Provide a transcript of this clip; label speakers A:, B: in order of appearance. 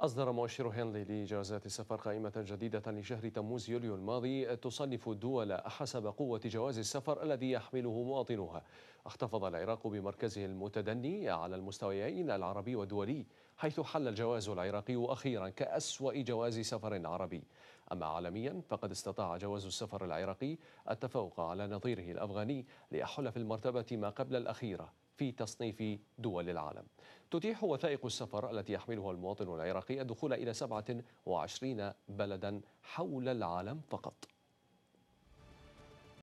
A: أصدر مؤشر هنلي لجوازات السفر قائمة جديدة لشهر تموز يوليو الماضي تصنف الدول حسب قوة جواز السفر الذي يحمله مواطنوها. احتفظ العراق بمركزه المتدني على المستويين العربي والدولي حيث حل الجواز العراقي أخيرا كأسوأ جواز سفر عربي. أما عالميا فقد استطاع جواز السفر العراقي التفوق على نظيره الأفغاني ليحل في المرتبة ما قبل الأخيرة. في تصنيف دول العالم. تتيح وثائق السفر التي يحملها المواطن العراقي الدخول إلى 27 بلدا حول العالم فقط.